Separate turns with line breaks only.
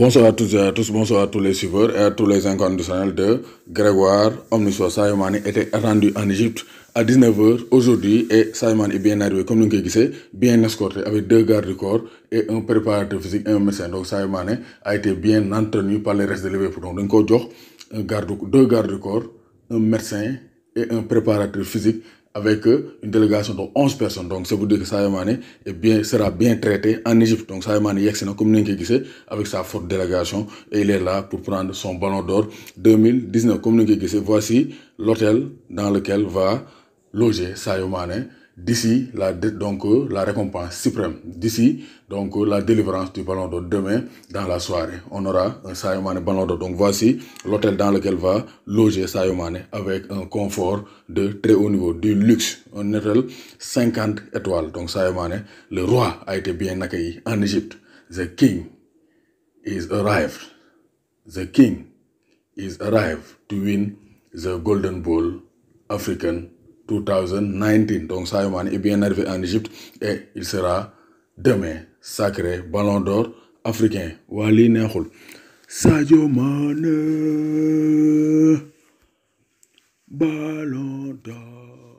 Bonsoir à tous et à tous, bonsoir à tous les suiveurs et à tous les inconditionnels de Grégoire Omniswa Sayomani était attendu en Égypte à 19h aujourd'hui et Sayomani est bien arrivé comme nous l'avons bien escorté avec deux gardes du corps et un préparateur physique et un médecin. Donc Sayomani a été bien entretenu par les restes de Liverpool. Donc avons un deux gardes du corps, un médecin et un préparateur physique avec une délégation de 11 personnes. Donc, ça veut dire que Sadio Mane est bien, sera bien traité en Égypte. Donc, Sadio Mane est comme avec sa forte délégation et il est là pour prendre son ballon d'or 2019. Comme voici l'hôtel dans lequel va loger Sadio d'ici la, donc, la récompense suprême. D'ici donc la délivrance du ballon demain dans la soirée. On aura un Sadio ballon d'or. Donc voici l'hôtel dans lequel va loger Sadio avec un confort de très haut niveau, du luxe, un hôtel 50 étoiles. Donc Sadio le roi a été bien accueilli en Égypte. The king is arrived. The king is arrived to win the Golden Ball African 2019. Donc Sadio est bien arrivé en Égypte et il sera demain sacré ballon d'or africain. Wali. Sadio ballon d'or.